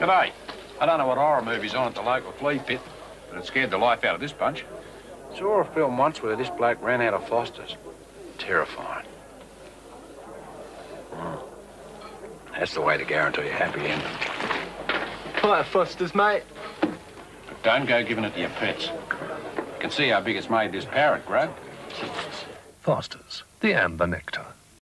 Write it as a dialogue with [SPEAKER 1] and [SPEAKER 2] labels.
[SPEAKER 1] G'day. I don't know what horror movie's on at the local flea pit, but it scared the life out of this bunch. Saw a film once where this bloke ran out of Fosters. Terrifying. Mm. That's the way to guarantee a happy ending.
[SPEAKER 2] Hi, Foster's, mate.
[SPEAKER 1] But don't go giving it to your pets. You can see how big it's made this parrot, grow.
[SPEAKER 3] Foster's, the amber nectar.